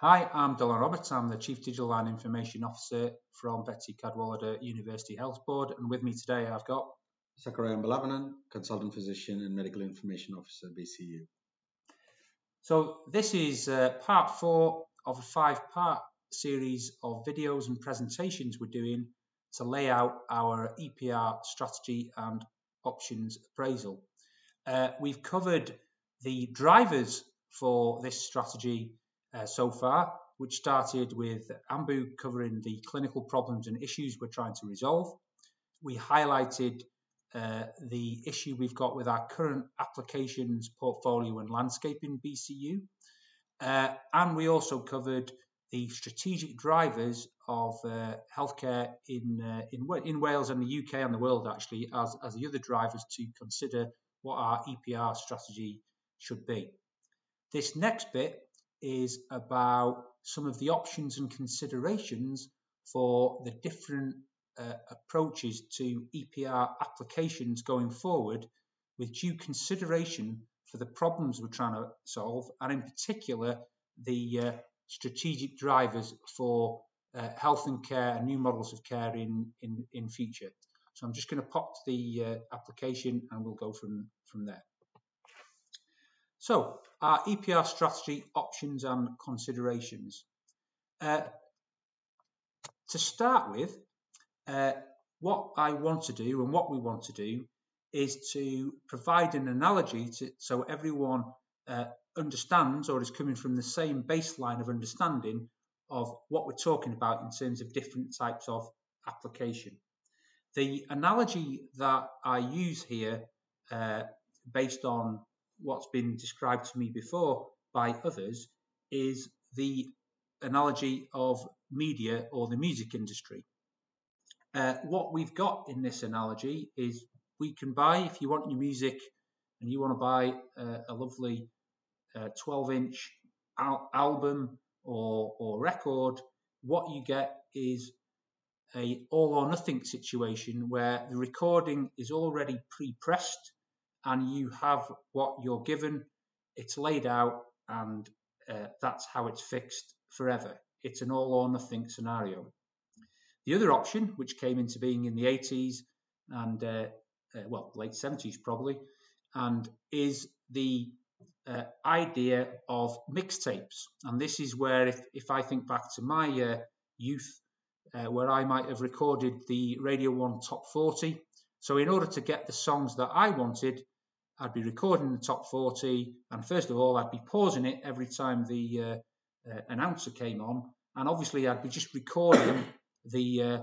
Hi, I'm Dylan Roberts. I'm the Chief Digital and Information Officer from Betsi Cadwaladr University Health Board. And with me today, I've got Sakkarai Ambalavanan, Consultant Physician and Medical Information Officer, BCU. So, this is uh, part four of a five part series of videos and presentations we're doing to lay out our EPR strategy and options appraisal. Uh, we've covered the drivers for this strategy uh, so far, which started with Ambu covering the clinical problems and issues we're trying to resolve. We highlighted uh, the issue we've got with our current applications portfolio and landscape in BCU. Uh, and we also covered the strategic drivers of uh, healthcare in, uh, in, in Wales and the UK and the world, actually, as, as the other drivers to consider what our EPR strategy should be. This next bit is about some of the options and considerations for the different uh, approaches to EPR applications going forward with due consideration for the problems we're trying to solve and in particular the uh, strategic drivers for uh, health and care and new models of care in, in, in future. So I'm just going to pop the uh, application and we'll go from, from there. So our EPR strategy options and considerations. Uh, to start with, uh, what I want to do and what we want to do is to provide an analogy to, so everyone uh, understands or is coming from the same baseline of understanding of what we're talking about in terms of different types of application. The analogy that I use here, uh, based on what's been described to me before by others is the analogy of media or the music industry. Uh, what we've got in this analogy is we can buy, if you want your music and you want to buy uh, a lovely uh, 12 inch al- album or, or record, what you get is a all or nothing situation where the recording is already pre-pressed and you have what you're given, it's laid out, and uh, that's how it's fixed forever. It's an all or nothing scenario. The other option, which came into being in the 80s and uh, uh, well, late 70s probably, and is the uh, idea of mixtapes. And this is where, if, if I think back to my uh, youth, uh, where I might have recorded the Radio 1 Top 40. So, in order to get the songs that I wanted, I'd be recording the top 40, and first of all, I'd be pausing it every time the uh, uh, announcer came on, and obviously, I'd be just recording the uh,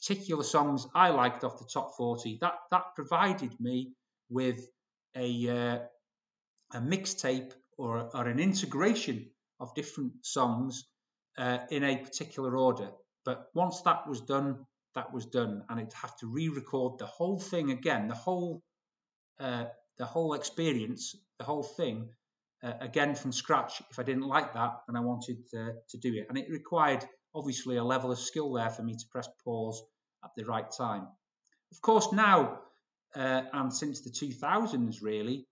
particular songs I liked off the top 40. That that provided me with a uh, a mixtape or, or an integration of different songs uh, in a particular order. But once that was done, that was done, and it'd have to re-record the whole thing again, the whole uh, the whole experience, the whole thing, uh, again from scratch if I didn't like that and I wanted to, to do it. And it required obviously a level of skill there for me to press pause at the right time. Of course, now uh, and since the 2000s, really,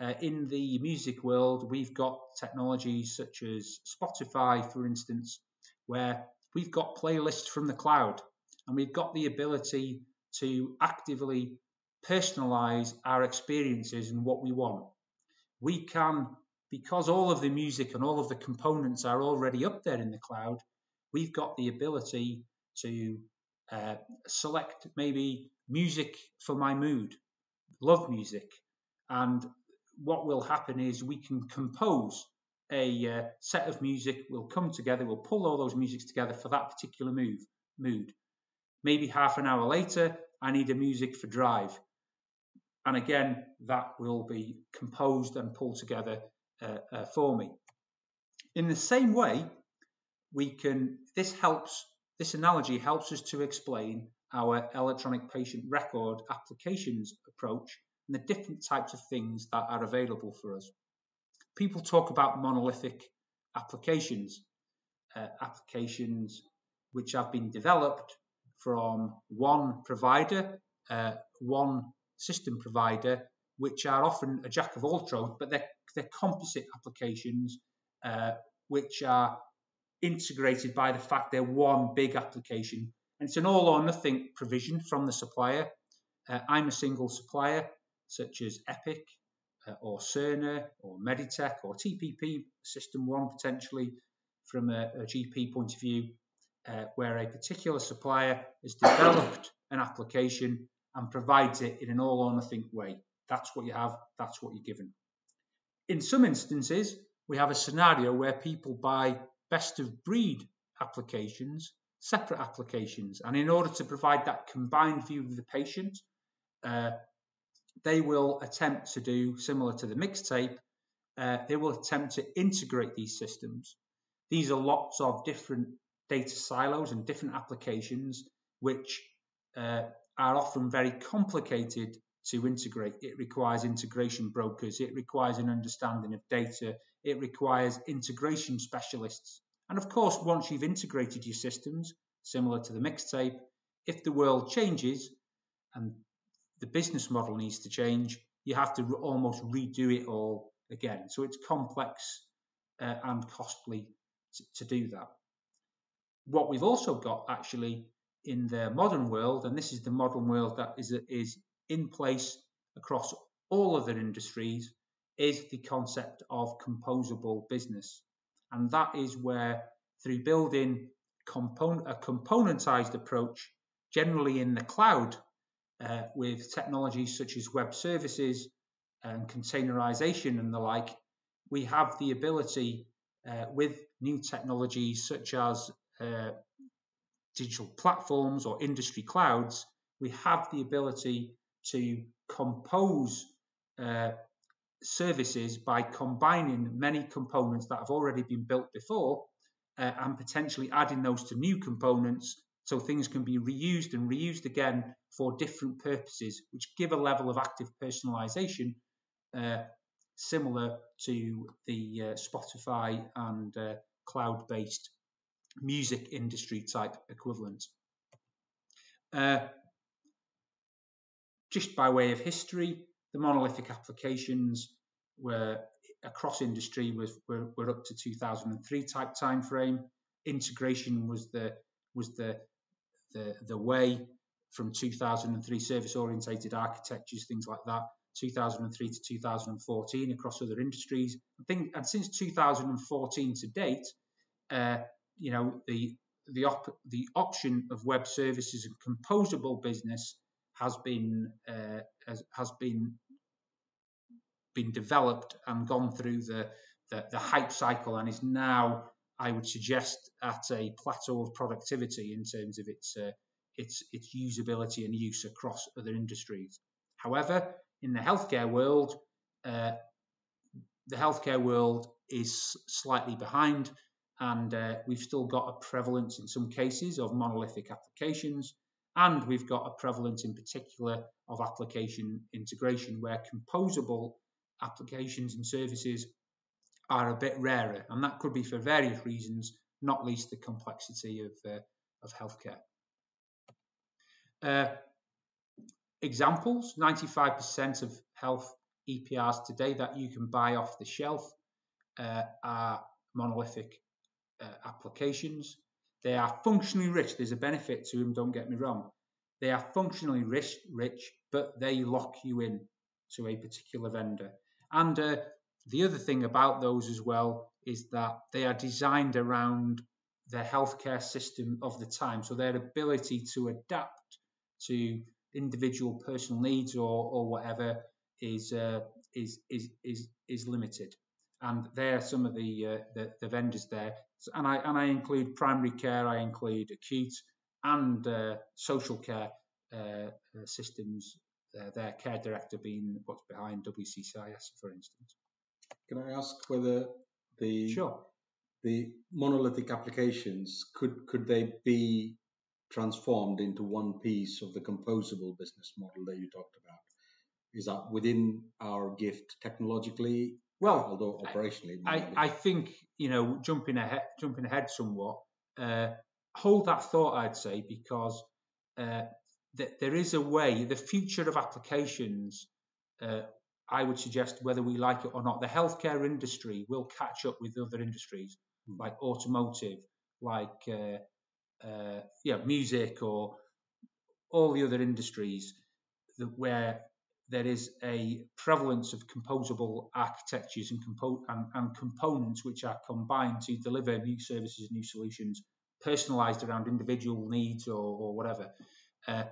uh, in the music world, we've got technologies such as Spotify, for instance, where we've got playlists from the cloud and we've got the ability to actively personalize our experiences and what we want. We can, because all of the music and all of the components are already up there in the cloud, we've got the ability to uh, select maybe music for my mood, love music. And what will happen is we can compose a uh, set of music, we'll come together, we'll pull all those musics together for that particular move, mood. Maybe half an hour later, I need a music for drive. And again, that will be composed and pulled together uh, uh, for me. In the same way, we can, this helps, this analogy helps us to explain our electronic patient record applications approach and the different types of things that are available for us. People talk about monolithic applications, uh, applications which have been developed from one provider, uh, one system provider, which are often a jack of all trades, but they're, they're composite applications uh, which are integrated by the fact they're one big application. And it's an all or nothing provision from the supplier. Uh, I'm a single supplier, such as Epic uh, or Cerner or Meditech or TPP SystmOne potentially from a, a GP point of view, uh, where a particular supplier has developed an application and provides it in an all or nothing way. That's what you have, that's what you're given. In some instances, we have a scenario where people buy best of breed applications, separate applications, and in order to provide that combined view of the patient, uh, they will attempt to do similar to the mixtape. Uh, they will attempt to integrate these systems. These are lots of different data silos and different applications, which uh, are often very complicated to integrate. It requires integration brokers, it requires an understanding of data, it requires integration specialists. And of course, once you've integrated your systems, similar to the mixtape, if the world changes and the business model needs to change, you have to almost redo it all again. So it's complex uh, and costly to do that. What we've also got actually in the modern world, and this is the modern world that is, is in place across all other industries, is the concept of composable business. And that is where, through building component, a componentized approach, generally in the cloud, uh, with technologies such as web services and containerization and the like, we have the ability uh, with new technologies such as uh, digital platforms or industry clouds, we have the ability to compose uh, services by combining many components that have already been built before uh, and potentially adding those to new components so things can be reused and reused again for different purposes, which give a level of active personalization uh, similar to the uh, Spotify and uh, cloud based music industry type equivalent. Uh, just by way of history, the monolithic applications were across industry was were, were up to 2003 type time frame. Integration was the was the the, the way from 2003 service orientated architectures, things like that. 2003 to 2014 across other industries. I think, and since 2014 to date, uh, you know, the the op- the option of web services and composable business has been uh, has, has been been developed and gone through the, the, the hype cycle and is now, I would suggest, at a plateau of productivity in terms of its uh, its its usability and use across other industries. However, in the healthcare world, uh, the healthcare world is slightly behind, and uh, we've still got a prevalence in some cases of monolithic applications, and we've got a prevalence in particular of application integration where composable applications and services are a bit rarer, and that could be for various reasons, not least the complexity of, uh, of healthcare. Uh, examples 95% of health EPRs today that you can buy off the shelf uh, are monolithic uh, applications. They are functionally rich. There's a benefit to them, don't get me wrong. They are functionally rich, rich but they lock you in to a particular vendor. And uh, the other thing about those as well is that they are designed around the healthcare system of the time. So their ability to adapt to individual personal needs or, or whatever is, uh, is, is, is, is limited. And there are some of the, uh, the, the, vendors there. And I, and I include primary care, I include acute and uh, social care uh, uh, systems, uh, their care director being what's behind WCCIS, for instance. Can I ask whether the sure. the monolithic applications could could they be transformed into one piece of the composable business model that you talked about? Is that within our gift technologically? Well, although operationally, I, I think you know jumping ahead, jumping ahead somewhat. Uh, hold that thought, I'd say, because uh, th- there is a way. The future of applications, uh, I would suggest, whether we like it or not, the healthcare industry will catch up with other industries mm. like automotive, like uh, uh, yeah, music or all the other industries that where there is a prevalence of composable architectures and, compo- and, and, components which are combined to deliver new services, new solutions, personalized around individual needs or, or whatever. Uh,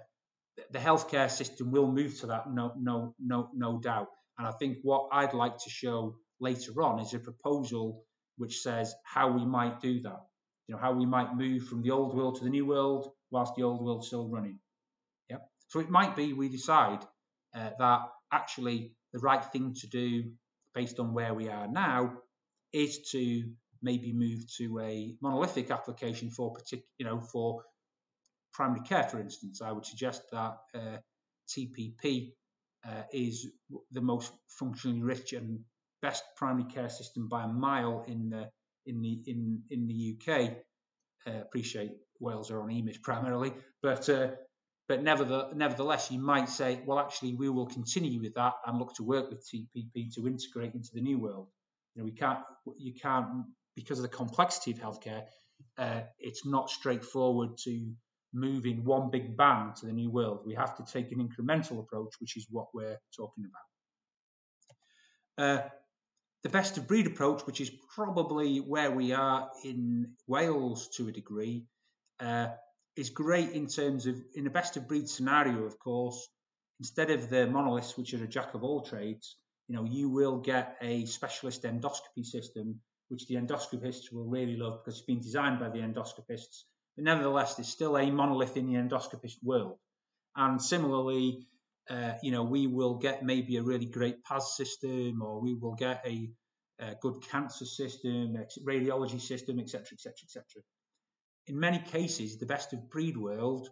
the healthcare system will move to that, no, no, no, no doubt. And I think what I'd like to show later on is a proposal which says how we might do that. You know, how we might move from the old world to the new world whilst the old world's still running. Yeah. So it might be we decide uh, that actually the right thing to do based on where we are now is to maybe move to a monolithic application for particular, you know, for primary care, for instance. I would suggest that uh, TPP uh, is the most functionally rich and best primary care system by a mile in the in the in in the UK. Uh, appreciate Wales are on EMIS primarily, but uh, but nevertheless, you might say, well, actually, we will continue with that and look to work with TPP to integrate into the new world. You know, we can't, you can't, because of the complexity of healthcare, uh, it's not straightforward to move in one big bang to the new world. We have to take an incremental approach, which is what we're talking about. Uh, the best of breed approach, which is probably where we are in Wales to a degree, uh, is great in terms of in a best of breed scenario, of course, instead of the monoliths, which are a jack of all trades, you know, you will get a specialist endoscopy system, which the endoscopists will really love because it's been designed by the endoscopists. But nevertheless, there's still a monolith in the endoscopist world. And similarly, uh, you know, we will get maybe a really great PAS system, or we will get a, a good cancer system, radiology system, etc., etc., etc in many cases, the best of breed world,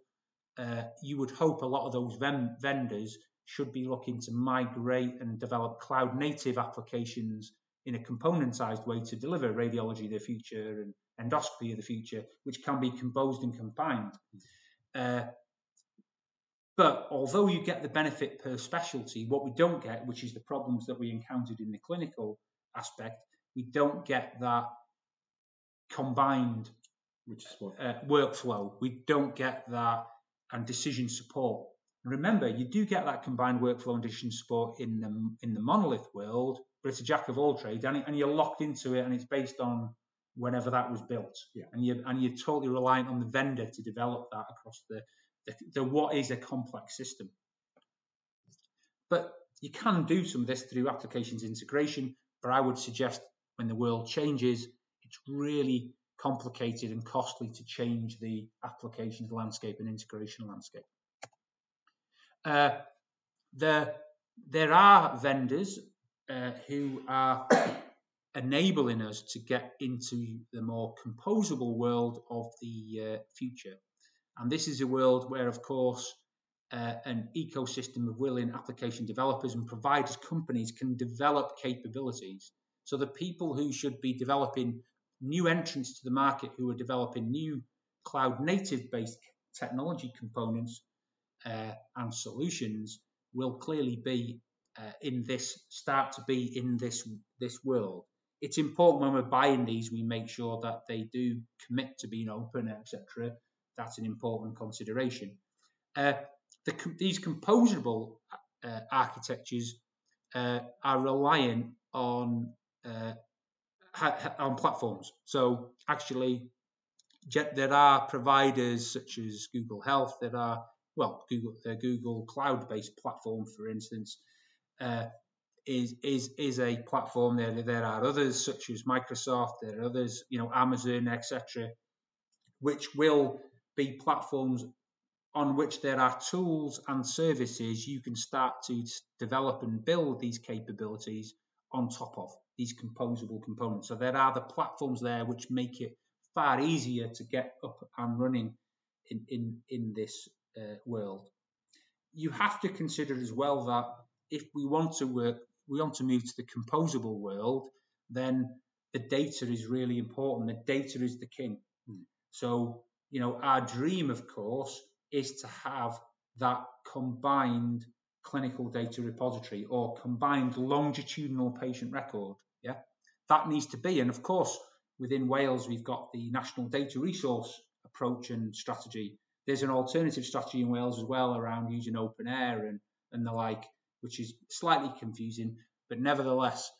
uh, you would hope a lot of those ven- vendors should be looking to migrate and develop cloud native applications in a componentized way to deliver radiology of the future and endoscopy of the future, which can be composed and combined. Uh, but although you get the benefit per specialty, what we don't get, which is the problems that we encountered in the clinical aspect, we don't get that combined which is what? Uh, workflow. We don't get that and decision support. And remember, you do get that combined workflow and decision support in the in the monolith world, but it's a jack of all trades, and, and you're locked into it, and it's based on whenever that was built. Yeah. And you and you're totally reliant on the vendor to develop that across the, the, the what is a complex system. But you can do some of this through applications integration. But I would suggest when the world changes, it's really complicated and costly to change the applications landscape and integration landscape. Uh, there, there are vendors uh, who are enabling us to get into the more composable world of the uh, future. And this is a world where, of course, uh, an ecosystem of willing application developers and providers companies can develop capabilities. So the people who should be developing new entrants to the market who are developing new cloud native based technology components uh, and solutions will clearly be uh, in this start to be in this this world. It's important when we're buying these we make sure that they do commit to being open etc that's an important consideration. Uh, the, these composable uh, architectures uh, are reliant on uh, on platforms. So actually, there are providers such as Google Health that are well, Google Google cloud-based platform, for instance, uh, is is is a platform. There there are others such as Microsoft. There are others, you know, Amazon, etc., which will be platforms on which there are tools and services you can start to develop and build these capabilities on top of these composable components. So there are the platforms there which make it far easier to get up and running in, in, in this uh, world. You have to consider as well that if we want to work, we want to move to the composable world, then the data is really important. The data is the king. Mm. So, you know, our dream, of course, is to have that combined clinical data repository or combined longitudinal patient record yeah, that needs to be. And of course, within Wales, we've got the National Data Resource approach and strategy. There's an alternative strategy in Wales as well around using openEHR and, and the like, which is slightly confusing, but nevertheless,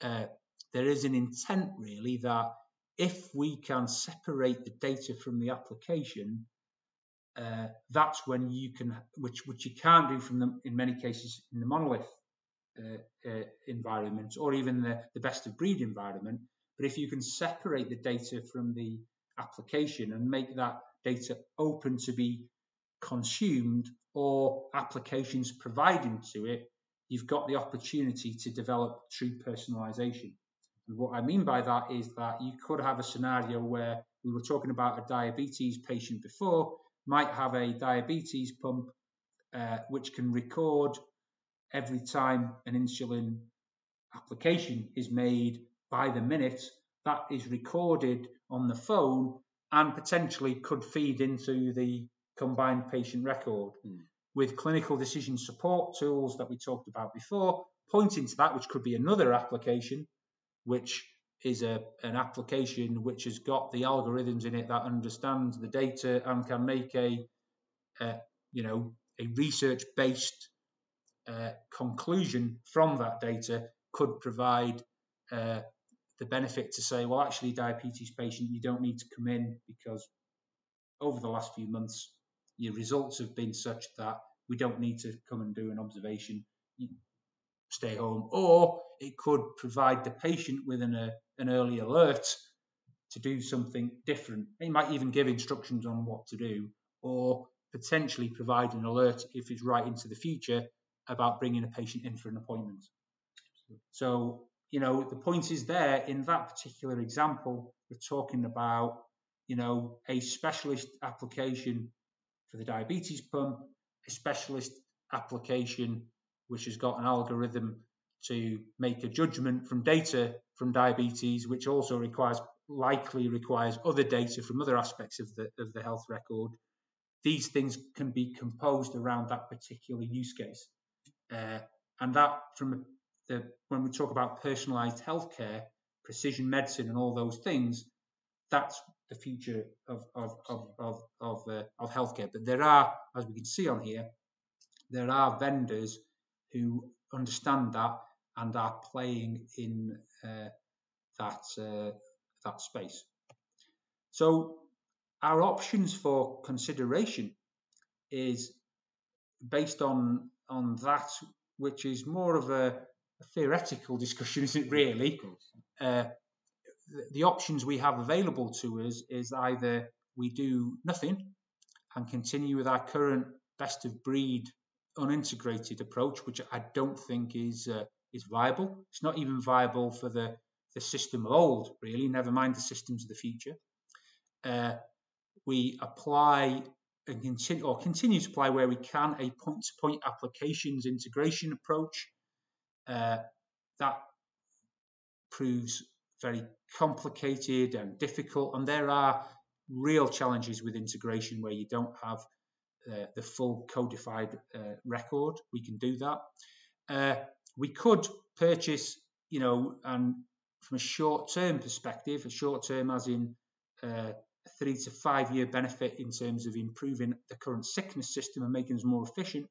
uh, there is an intent really that if we can separate the data from the application, uh, that's when you can, which which you can't do from them in many cases in the monolith uh, uh, environment or even the, the best of breed environment. But if you can separate the data from the application and make that data open to be consumed or applications providing to it, you've got the opportunity to develop true personalization. And what I mean by that is that you could have a scenario where we were talking about a diabetes patient before, might have a diabetes pump uh, which can record every time an insulin application is made by the minute. That is recorded on the phone and potentially could feed into the combined patient record. Mm. With clinical decision support tools that we talked about before, pointing to that, which could be another application which is a, an application which has got the algorithms in it that understands the data and can make a, a you know a research based uh, conclusion from that data could provide uh, the benefit to say well actually diabetes patient you don't need to come in because over the last few months your results have been such that we don't need to come and do an observation you stay home or it could provide the patient with an, uh, an early alert to do something different. It might even give instructions on what to do, or potentially provide an alert if it's right into the future about bringing a patient in for an appointment. So, you know, the point is there in that particular example, we're talking about, you know, a specialist application for the diabetes pump, a specialist application which has got an algorithm to make a judgment from data from diabetes, which also requires likely requires other data from other aspects of the of the health record. These things can be composed around that particular use case, uh, and that from the when we talk about personalised healthcare, precision medicine, and all those things, that's the future of of of of of, uh, of healthcare. But there are, as we can see on here, there are vendors who understand that and are playing in uh, that uh, that space. So our options for consideration is based on on that, which is more of a, a theoretical discussion, isn't it? Really, uh, the, the options we have available to us is either we do nothing and continue with our current best of breed unintegrated approach, which I don't think is uh, is viable. It's not even viable for the, the system of old, really, never mind the systems of the future. Uh, we apply and continue or continue to apply where we can a point-to-point applications integration approach. Uh, that proves very complicated and difficult, and there are real challenges with integration where you don't have uh, the full codified uh, record. We can do that. Uh, we could purchase, you know, and from a short-term perspective, a short-term as in uh, three to five-year benefit in terms of improving the current sickness system and making us more efficient.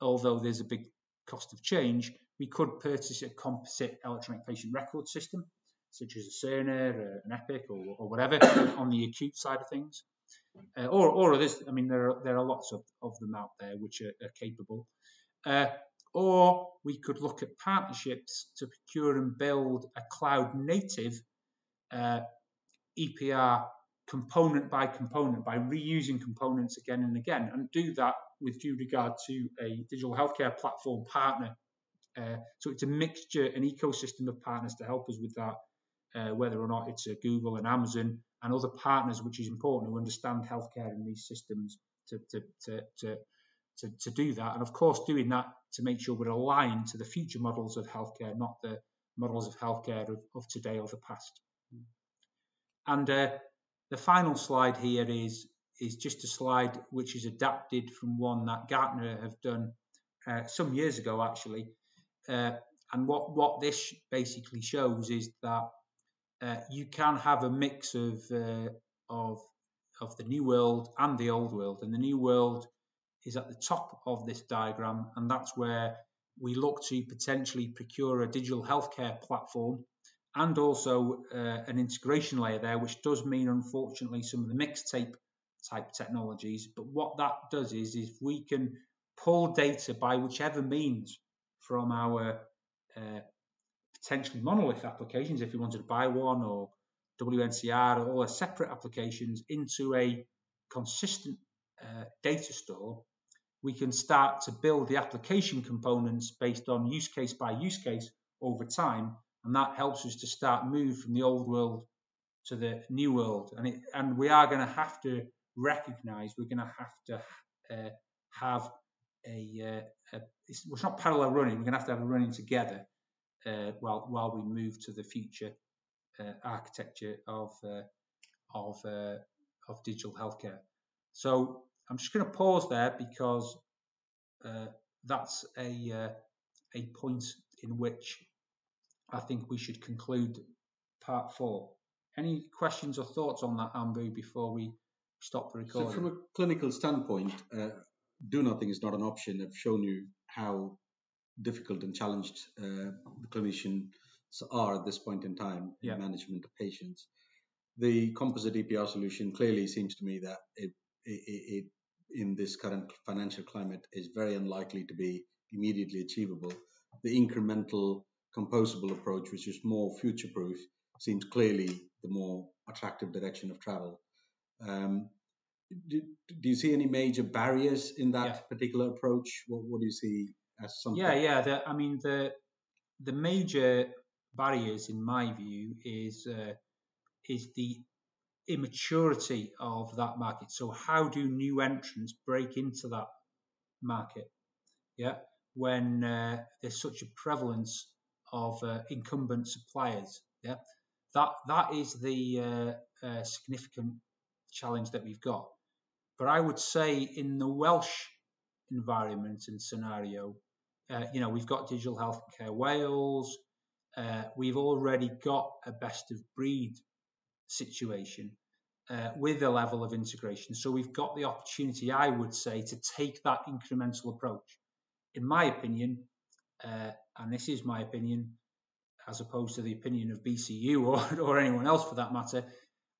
Although there's a big cost of change, we could purchase a composite electronic patient record system, such as a Cerner, uh, an Epic, or, or whatever, on the acute side of things. Uh, or, or others. I mean, there are there are lots of, of them out there which are, are capable. Uh, or we could look at partnerships to procure and build a cloud native uh, EPR component by component by reusing components again and again and do that with due regard to a digital healthcare platform partner. Uh, so it's a mixture, an ecosystem of partners to help us with that, uh, whether or not it's Google and Amazon and other partners, which is important who understand healthcare in these systems to, to, to, to to, to do that. And of course, doing that to make sure we're aligned to the future models of healthcare, not the models of healthcare of, of today or the past. And uh, the final slide here is is just a slide which is adapted from one that Gartner have done uh, some years ago, actually. Uh, and what what this basically shows is that uh, you can have a mix of uh, of of the new world and the old world, and the new world is at the top of this diagram, and that's where we look to potentially procure a digital healthcare platform and also uh, an integration layer there, which does mean, unfortunately, some of the mixtape type technologies. But what that does is, if we can pull data by whichever means from our uh, potentially monolith applications, if you wanted to buy one, or WNCR, or all separate applications into a consistent uh, data store, we can start to build the application components based on use case by use case over time, and that helps us to start move from the old world to the new world. And it, and we are going to have to recognise we're going to have to uh, have a, uh, a it's, it's, not parallel running. We're going to have to have a running together uh, while while we move to the future uh, architecture of uh, of uh, of digital healthcare. So I'm just going to pause there because that's a a point in which I think we should conclude part four. Any questions or thoughts on that, Ambu, before we stop the recording? So, from a clinical standpoint, uh, do nothing is not an option. I've shown you how difficult and challenged uh, the clinicians are at this point in time in management of patients. The composite EPR solution clearly seems to me that it, it, it in this current financial climate is very unlikely to be immediately achievable. The incremental composable approach, which is more future proof, seems clearly the more attractive direction of travel. Um, do, do, you see any major barriers in that yeah. particular approach? What, what, do you see as something? Yeah, yeah. The, I mean, the the major barriers, in my view, is uh, is the immaturity of that market. So how do new entrants break into that market? Yeah, when uh, there's such a prevalence of uh, incumbent suppliers. Yeah, that that is the uh, uh significant challenge that we've got. But I would say in the Welsh environment and scenario, uh, you know, we've got Digital Healthcare Wales. Uh, we've already got a best of breed situation uh, with a level of integration. So we've got the opportunity, I would say, to take that incremental approach. In my opinion, and this is my opinion, as opposed to the opinion of BCU or, or anyone else for that matter,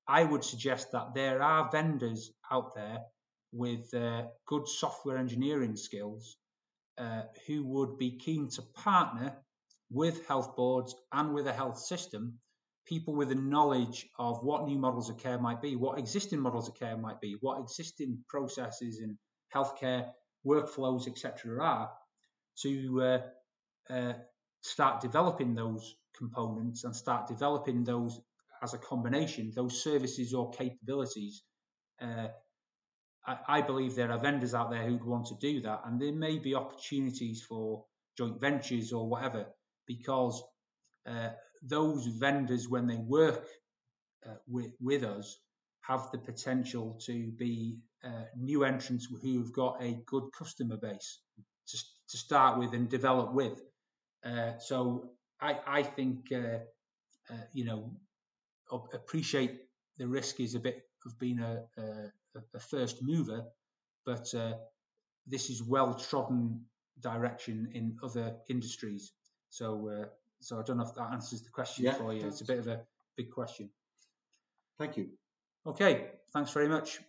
I would suggest that there are vendors out there with uh, good software engineering skills uh, who would be keen to partner with health boards and with a health system people with a knowledge of what new models of care might be, what existing models of care might be, what existing processes in healthcare workflows, etc., are, to uh, uh, start developing those components and start developing those as a combination, those services or capabilities. Uh, I, I, believe there are vendors out there who'd want to do that, and there may be opportunities for joint ventures or whatever, because uh, those vendors, when they work uh, with, with us, have the potential to be uh, new entrants who've got a good customer base to, to start with and develop with. Uh, so I, I think, uh, uh, you know, appreciate the risk is a bit of being a, a, a first mover, but uh, this is well trodden direction in other industries. So so I don't know if that answers the question yeah, for you. It's a bit of a big question. Thank you. Okay, thanks very much.